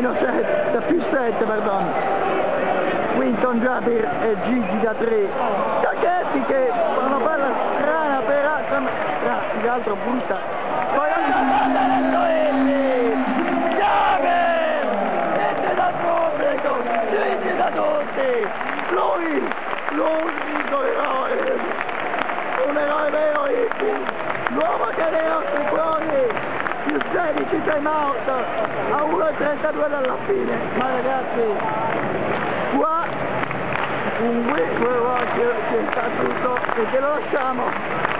meno 7, da più 7, perdono. Winton Jabir e Gigi da 3. Sacchetti che fa una palla strana per Hassan, ah, più che brutta. Poi Jabir! Niente da pubblico, Gigi da tutti! Lui, l'unico eroe! Un eroe vero! L'uomo che nei nostri 10 time out a 1.32 dalla fine. Ma ragazzi qua un win che sta tutto e te lo lasciamo.